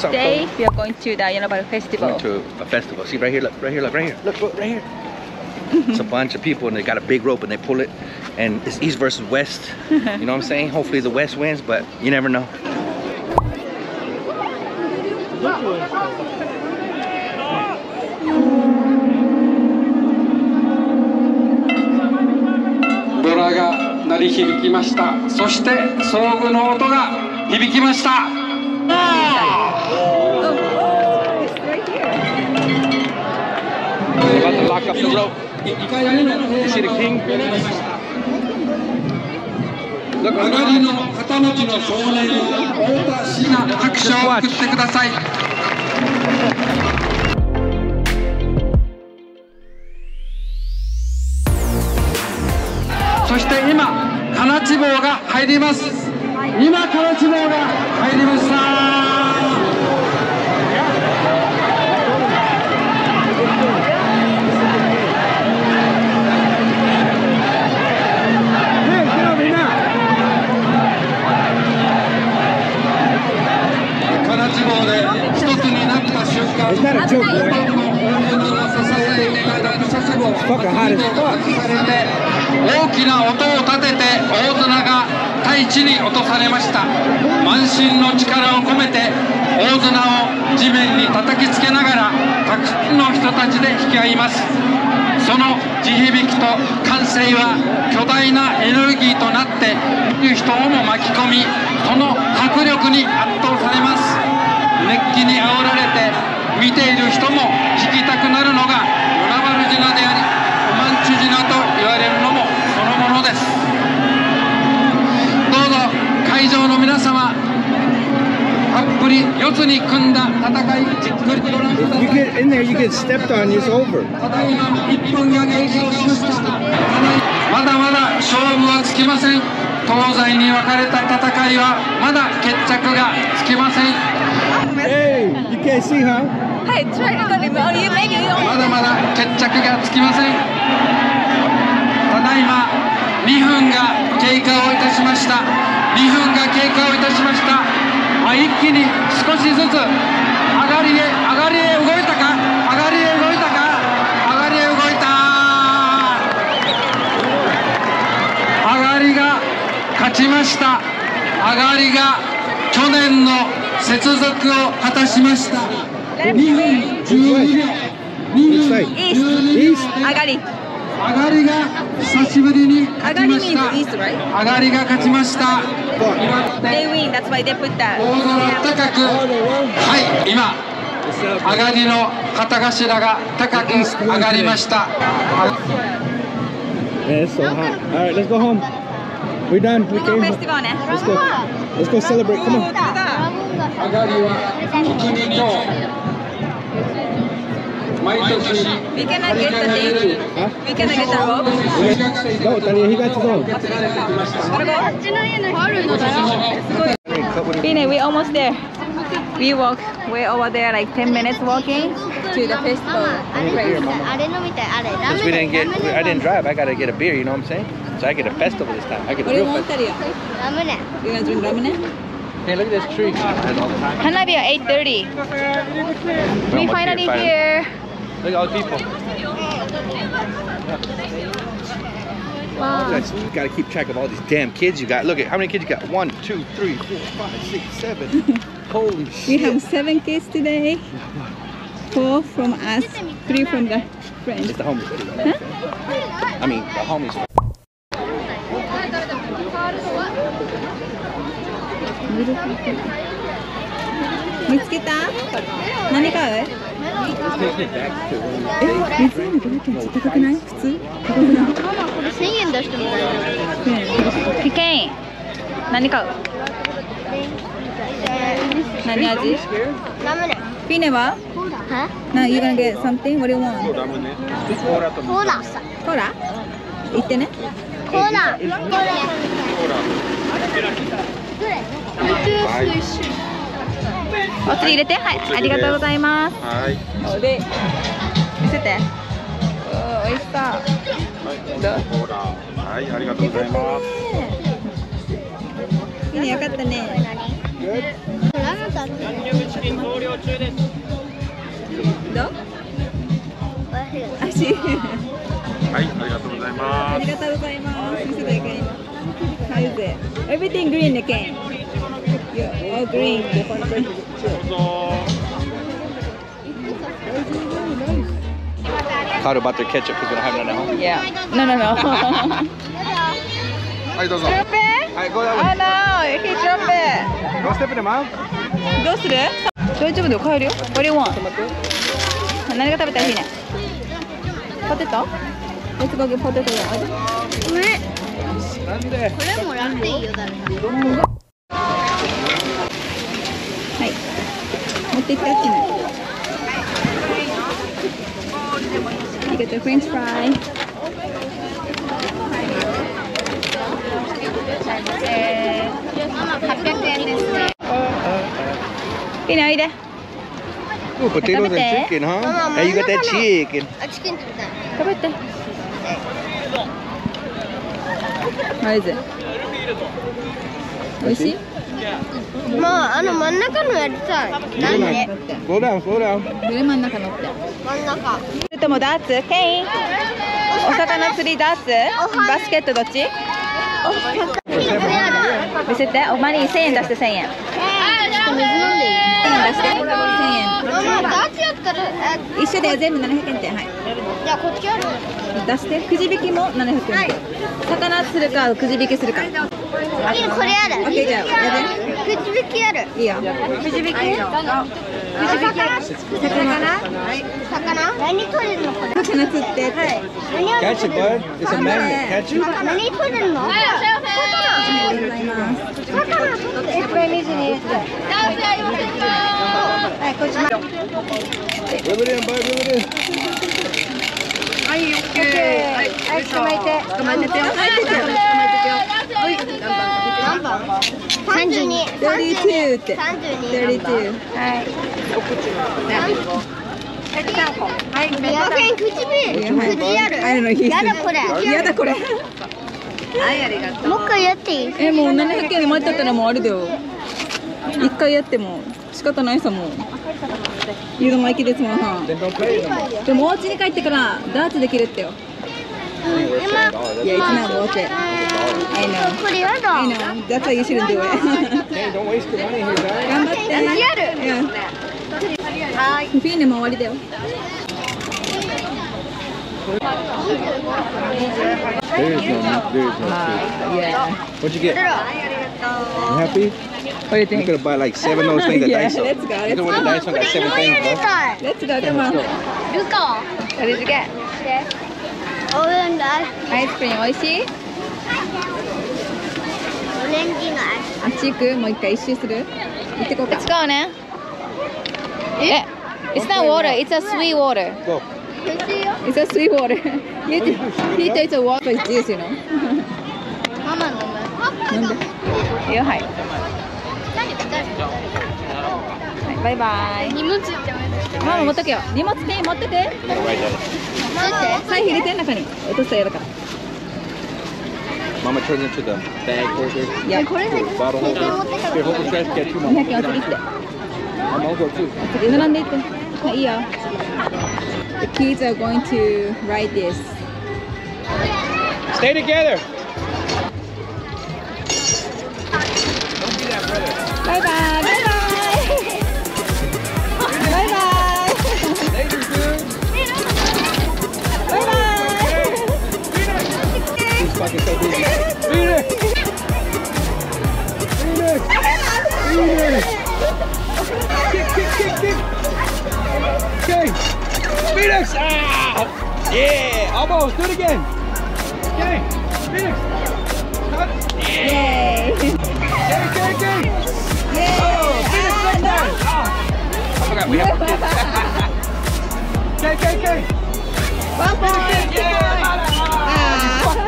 today we are going to the Yonabaru Festival. Going to a festival. See right here, look, right here, look, right here. Look, look, right here. it's a bunch of people and they got a big rope and they pull it and it's east versus west. You know what I'm saying? Hopefully the west wins, but you never know. ドラが鳴り響きましたそして遭遇の音が響きました We're about to lock up the rope. イカヤリの You see the king? Look, 上がりの旗持ちの少年は太田椎名拍手を送ってください。そして今金地棒が入ります。今金地棒が入りました金地棒で一つになった瞬間 It's not a joke, 本 boy. 番の大物の支えていた落札棒 Fucking hot as 外 fuck. されて大きな音を立てて大綱が大地に落とされました満身の力を込めて大綱を地面に叩きつけながらたくさんの人たちで引き合います。その地響きと歓声は巨大なエネルギーとなって見る人をも巻き込みその迫力に圧倒されます。熱気に煽られて見ている人も弾きたくなるのがヨナバルジナでありオマンチュジナと言われるのもそのものですどうぞ会場の皆様たっぷり四つに組んだ戦いじっくりとご覧くださ You い get in there, you get stepped on, it's over. ただいま1分が経過をしましたまだまだ勝負はつきません。東西に分かれた戦いはまだ決着がつきません。Hey, you can't see, huh? Hey, try to go to you make it. まだまだ決着がつきません。ただいま2分が経過をいたしました。2分が経過をいたしました。あ一気に少しずつ上がりへ上がりへ動いたか？上がりへ動いたか？上がりへ動いた。上がりが勝ちました。上がりが去年の接続を果たしました。2分12秒。2 Which 分 side?12 East? 上がり。上がりが久しぶりに勝ちました?上がりが勝ちました。岩 They 手 win, that's why they put that はい今上がりの旗頭が高く上がりました Yeah, it's so hot. All right, let's go home. We're done. We came home. Let's go. Let's go celebrate. Come on. 上がりは国見町毎年 We cannot get the thing Huh? We cannot get the rope No, Tanya, he got his own. Bine, we almost there we walk way over there, like 10 minutes walking to the festival. Because we didn't get, I didn't drive. I gotta get a beer. You know what I'm saying? So I get a festival this time. I get a real festival. Ramen. You gonna drink? Hey, look at this tree. Hanabi at 8:30. We finally here. Look at all the people. You guys gotta keep track of all these damn kids you got. Look at how many kids you got. One, two, three, four, five, six, seven. Holy We shit. have seven kids today Four from us Three from the friends It's the homies. too, you know what I'm saying? I mean, the homies. 見つけた何買う Taking it back to when え、水飲み500円高くない普通高くない 出しても大丈ピケイン。何買う？何味？夫ラムネ。ピーネは？は Now you gonna get something? What do you want? コーラ。さコーラ？行ってね。コーラ。コーラ。どれお釣り入れて。はい。ありがとうございます。はい。おで見せて美味しそう。はいありがとうございます。いいねよかったね。どう？足はいありがとうございあます。りがとうございます。How is it? Everything green again. Yeah, all green. どうぞ Powder butter ketchup because we don't have none at home. Yeah No no no はい、どうぞ。Drop it? はい、go that Oh no he drop it way. Go step in it, mom. どうする大丈夫だよ帰るよ What do you want? 何が食べたいいねポテト Let's go get ポテトこれこれもらっていいよ誰かはい持っていってあっちにあ get the french fry. You know, Ida. Oh, potatoes and chicken, huh? Hey, you got that chicken. A chicken. How about that? What is it? What is? もうあの真ん中のやりたい。なんで Slow down, slow down. どれ真ん中乗って。真ん中。それともダーツ？ケイン？お魚。釣りダーツ？バスケットどっち？お魚。や見せて。おまり1000円出して1000円だちょっと水飲んでいい1000円出して1000ママダーツやったら一緒で全部700円。ってはいじゃあこっちある。出して。くじ引きも700円。魚釣るかくじ引きするかいいこれある。オッケーじゃあやくじ引きある。いいよ。くじ引き？魚？魚？魚？何取れるのこれ？魚釣ってって。何を Catch it, bud? It's a magnet. Catch it. 何取れるの？ありがとうございます魚？魚？取っていっぱい水に入れてはいこっちま Rub it in, bud. Rub it in. はい捕まえて捕まえてて何番三十二32って三十二32はい。500円くじびくじあるあるのいいやだこれやだこれ。もう一回やっていい？えもう700円に待っちゃったらもうあれだよ。一回やっても仕方ないさもう。湯の巻きですもん。はでもお家に帰ってからダーツできるってよ。Yeah, it's not worth it. I know. I know. That's why you shouldn't do it. hey, don't waste your money here, guys. Yeah. Fine, I'm already there. There is no, there is no uh, Yeah. What'd you get? You happy? What do you think? I'm gonna buy like seven of those things at yeah, Daiso. Let's go. Look at what Daiso got seven things. Let's go, come on. Let's go. What did you get? Yeah. オレンジアイスクリーム美味しいオレンジのアイあっち行くもう一回一周する行ってこうか Let's go ねえ It's not water, it's a sweet water Go. It's a sweet water You he takes a water it's juice you know ママ飲む飲んでいいよはいはいバイバイ荷物って待ママ持っとけよ荷物ペン持っててって財布入れて中に落としたらやるから Mama turns into the bag holder, いや これだけ bottle holder. Here, hold the trash can too, Mama. 200円お釣りして Mama, I'll go too. 次並んでいってはいいいよ The kids are going to ride this Stay together. バイ can so do Kick, kick, kick, kick! Okay! Phoenix! Ah! Yeah! Almost! Do it again! Okay! Phoenix! yay. Okay, okay, okay! Yeah! Oh! Phoenix, ah, no. Ah! We have to Okay, okay, okay! Bye-bye! Yeah!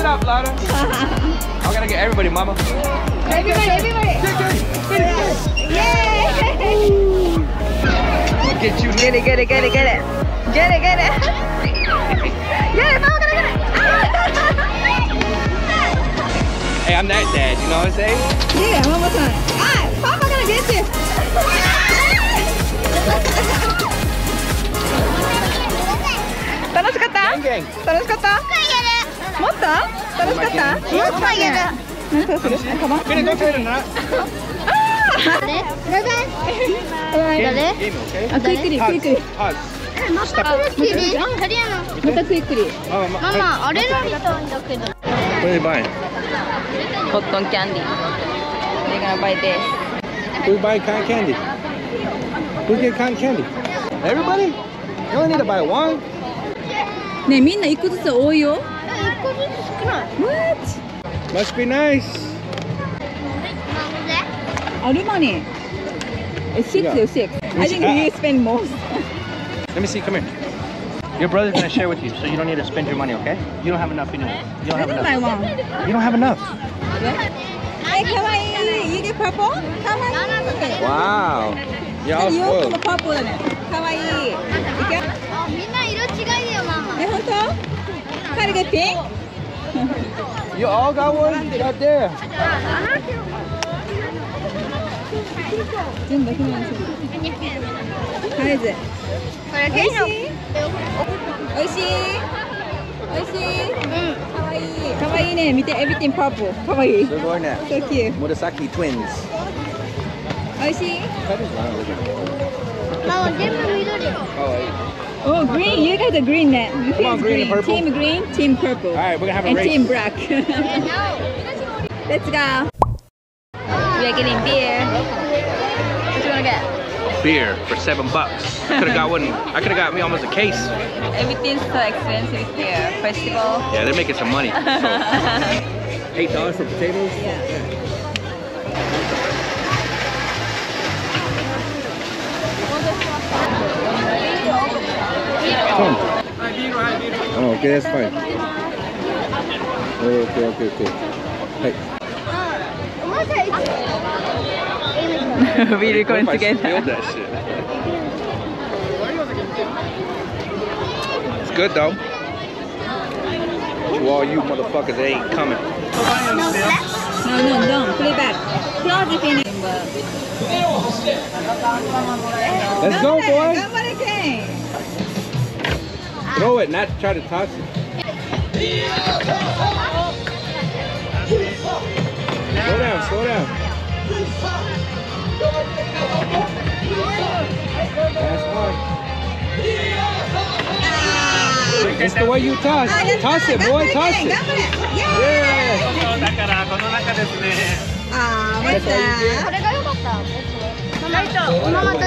Ah. up, Lada. I gotta get everybody, mama. Everybody, everybody. Yay! I'll get you. Get it, get it, get it, get it. Get it, get it. Get it, mama, get it, get it. Hey, I'm that dad, you know what I'm saying? Yeah, one more time. Ah, Papa gonna get you. 楽しかった Gang gang. 楽しかった 持った？楽しかった？持ったけど。どうするカバンどうするクイックリクイックリまクイックリまたクイックリママあれだけど。これバイコットンキャンディこれがバイです。We get candy. Everybody, you only need to buy one. ねみんな一個ずつ多いよ。What? Must be nice. Only money. It's six yeah. or six. I think ah. you uh, spend most. Let me see. Come here. Your brother's gonna share with you, so you don't need to spend your money, okay? You don't have enough anyway. You don't have enough. I want. You don't have enough. Hey, kawaii. You get purple? Kawaii. Wow. Y'all. Kawaii. gotta get pink? you all got one right there. Jin, look How is it? Oishi? Oishi? Oishi? Kawaii. Kawaii ne. Mite everything purple. Kawaii. So cute. Murasaki twins. Oishi? That is not really good. Mama, give me midori. Oh, Oh, green you got are green ね Come on, green and purple. team green team purple All right, we're gonna have a and race. team black let's go we are getting beer what you wanna get Beer for seven bucks. Could have got one. I could have got me almost a case. everything's so expensive here festival Yeah, they're making some money. So. Eight dollars for potatoes? Come. Oh, okay, that's fine. Oh, okay, okay, okay. Hey. we recording I together. It's good though. To all you motherfuckers that ain't coming. No, no, no, play back. Let's go, boy. 頑張れ、ケン。 Throw it, not try to toss it. Slow down, slow down. That's one. It's the way you toss. Toss it, boy, toss it. 頑張れ。イェーイ Yeah. だからこの中ですねあー、また。これが良かったライトママどれ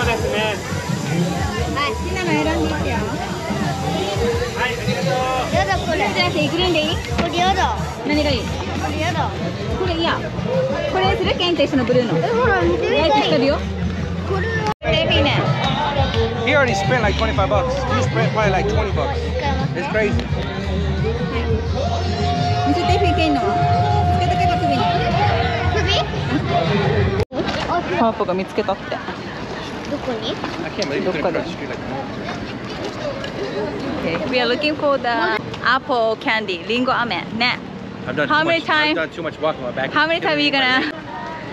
までは向こうですねみんなの選んでいいよ。はいありがとうやだこれじゃなくてグリーンでいい？これやだ何がいい？これやだこれいや。これする？ケンと一緒のブルーの。えほら見てみたいてるよ。これは？He already spent like 25 bucks. You spent probably like 20 bucks. It's crazy. 見せてフィケンの。つけとけば首に。首？パーポが見つけたって。I can't believe like. Okay. We are looking for the apple candy, lingo ame. Ne. I've done how many times? I've done too much walking. My back. How many times are you gonna?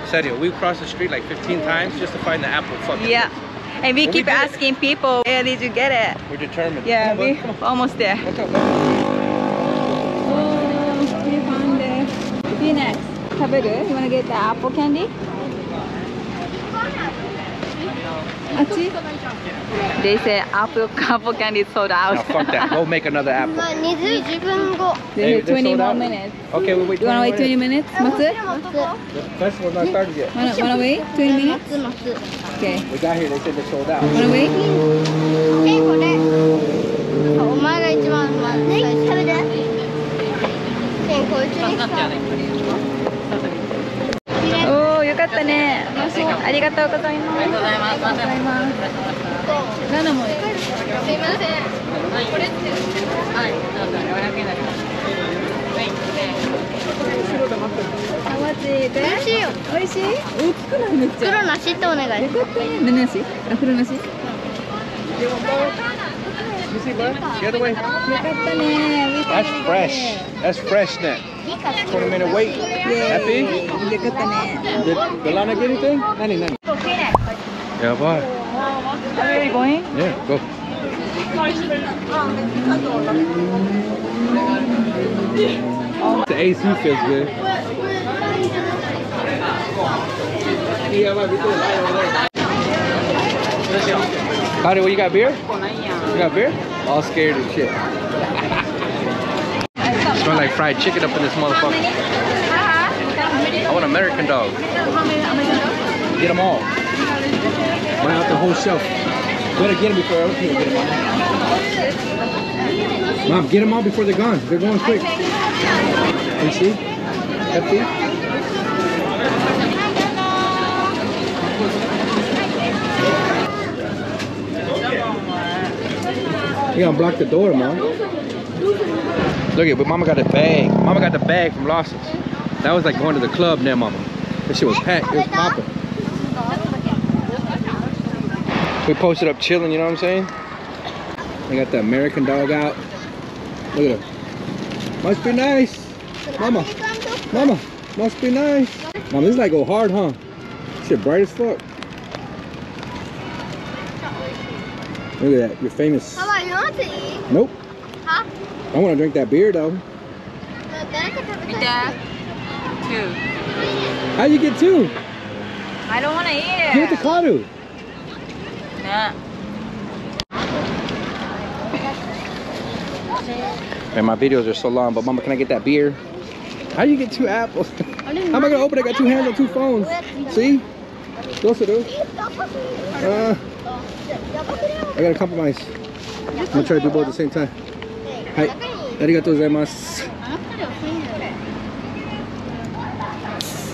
Sergio, we crossed the street like 15 times just to find the apple. Fucking yeah. Place. And we well, keep we asking it. people, where did you get it? We're determined. Yeah, we're almost there. Oh, we found it. peanuts. Taberu, you wanna get the apple candy? They say apple, apple candy is sold out Now fuck that. Go make another apple. まあ20分後 They Hey, say they're 20 sold more minutes Okay, we'll wait. You wanna wait 20 20 minutes? 待つ The festival's not started yet. Wanna, wanna wait 20 minutes? 待つ Okay We got here. They said they're sold out. Wanna wait? えこれお前が一番まず最初食べてねこいつにさおーよかったねありがとうございますありがとうござい。ますナナもすい。ませんこれってハワチで美味しい。よ美味しい。大きくない。めっちゃ黒なしってお願い。よかったね何なしあ黒なしよかったね That's fresh. That's fresh net. 20 minute wait. Happy? Did Galana get anything? Nanny, nanny. Yeah, bye. Are you going? Yeah, go. The AC feels good. Howdy, what you got beer? You got beer? All scared and shit. Smell like fried chicken up in this motherfucker. I want American dog. Get them all. Buy out the whole shelf. Better get them before other people get them all. Mom, get them all before they're gone. They're going quick. You see? Happy? You gonna block the door, mom. Look at, but mama got a bag. Mama got the bag from Lawson's. That was like going to the club now, mama. This shit was packed, it was popping. We posted up chilling, you know what I'm saying? They got the American dog out. Look at him. Must be nice. Mama, mama, must be nice. Mama, this like go hard, huh? Shit bright as fuck. Look at that, you're famous. Mama, you want to eat? Nope. I want to drink that beer though. Yeah. Two. How you get two? I don't want to eat it. Give the to Karu. Nah. Man, my videos are so long, but mama, can I get that beer? How do you get two apples? How am I gonna open it? I got two hands on two phones. See? Those are those. Uh, I gotta compromise. I'm gonna try to do both at the same time. Hi. Arigatou gozaimasu.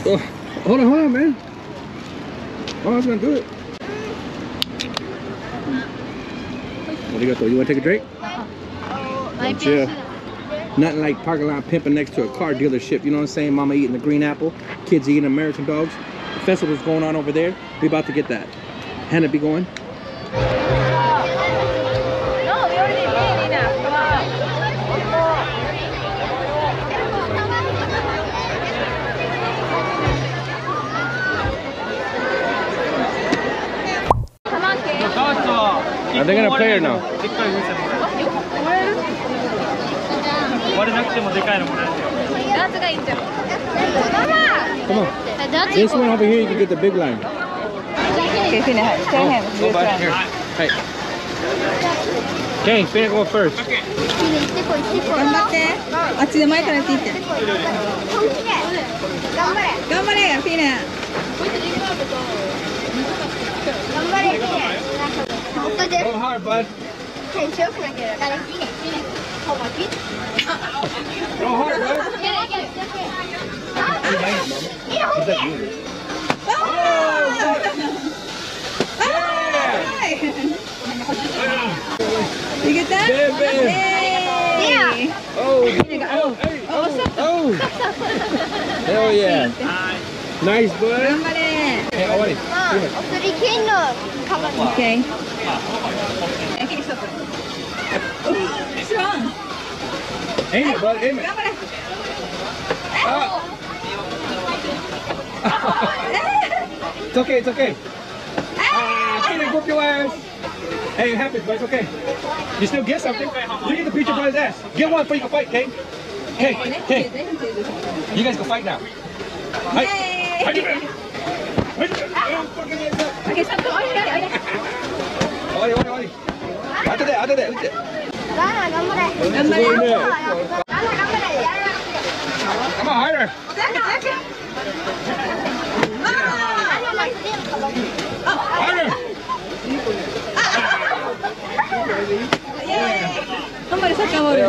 Oh, hold on, hold on, man. Oh, I was gonna do it. Arigatou. You wanna take a drink? Yeah. Nothing like parking lot pimping next to a car dealership. You know what I'm saying? Mama eating the green apple, kids eating American dogs. The festival's going on over there. We about to get that. Hanabi going. いいんじゃん Come on. どっち This one over here, you can get the big line. Okay, Fina, tell him. Go this back one. here. Hey. Kane, Fina go first. 行ってこい行ってこい頑張って。あっちで前からやっていって。本気で頑張れ頑張れ、フィナ。頑張れピー本 Go there. Go hard, bud. Can't choke it? Got it. Hold my feet. Go hard, bud. Get it, get it. Yeah, hold it. Oh! oh you get that? Yeah, man. Hey. Yeah. Oh. Oh. Oh. Oh. oh. Hell yeah. Nice, bud. Hey, Ollie. Oh, okay. Okay, stop. Strong. Aim it, bud. Aim it. Ah. it's okay, it's okay. Ah, can I whoop your ass? Hey, it happens, but it's okay. You still get something. You get the picture by his ass. Get one before you can fight, Kane. Hey, hey. You guys go fight now. Hey. Hey. Okay, stop. Oh, yeah, yeah. いおいおい後で後で打てガーナ頑張れ頑張れガーナ頑張れやる Come on harder 頑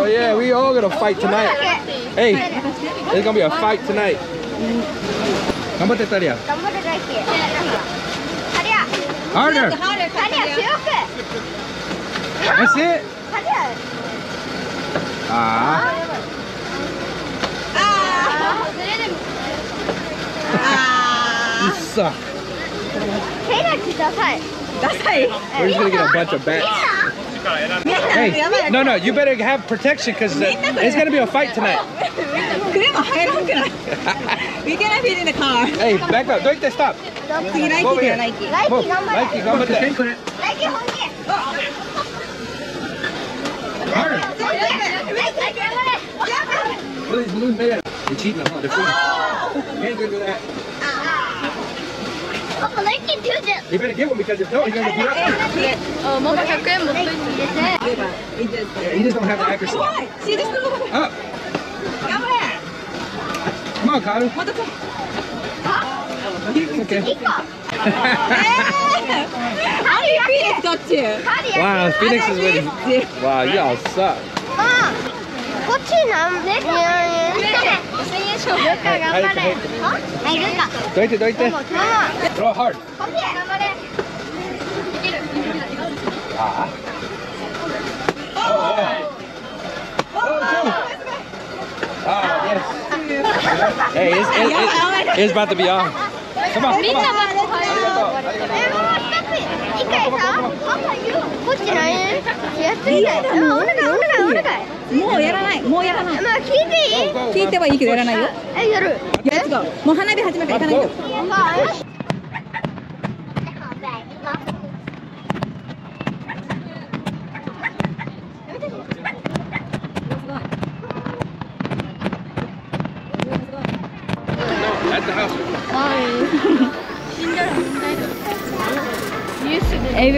yeah, we all gonna fight tonight. Hey, it's gonna be a fight tonight. Come on, harder! Harder! That's it? Ah. Ah. You suck. We're just gonna get a bunch of bats. Hey, no, no, you better have protection because uh, it's gonna be a fight tonight. We're gonna be in the car. Hey, back up. Don't stop. 次、ライキではライキ。ライキ頑張れ。ライキ頑張って。ライキ本気。burn. What is blue man? You're cheating on the food. You ain't gonna do that. Papa. You better get one because if not, you're gonna be up. Oh, I can't believe it. Yeah, you just don't have the accuracy. Why? See this little. Up. Come here. Come on, Connor. What the fuck? Huh? Okay. How do you feel it got you? How do you Wow, Phoenix is winning. Wow, y'all suck. あこっち何ねルカ千円勝負ルカ頑張れはいルカどいてどいて。ママ Throw it hard. コピー頑張れ Ah. Oh, yeah. Ah, yes. Hey, it's, it, it, it's about to be on. Come on, みん come な on. もうやらない。もうやらない。まあ聞いていい？聞いてはいいけどやらないよ。えやる。もう花火始まるから行かないと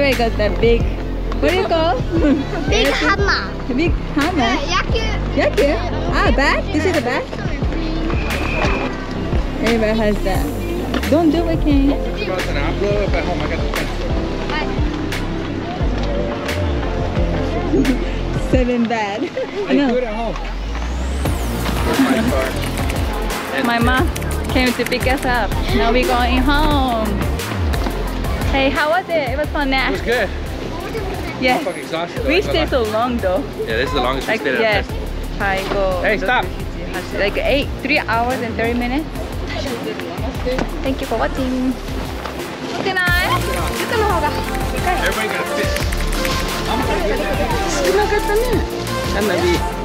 I got that big, what do you call? big hammer. Big hammer? Yeah, yaku. Yaku? Ah, bag. This is a bag. Everybody has that. Don't do it, King. I Seven bad. I know. My mom came to pick us up. Now we're going home. Hey, how was it? It was fun now. It was good. Yeah. I'm exhausted. We stayed so long though. Yeah, this is the longest like, we stayed yeah. at the festival. Hey, stop. Like eight, three hours and 30 minutes. Thank you for watching. Good night. Everybody got a fish. I'm gonna get that.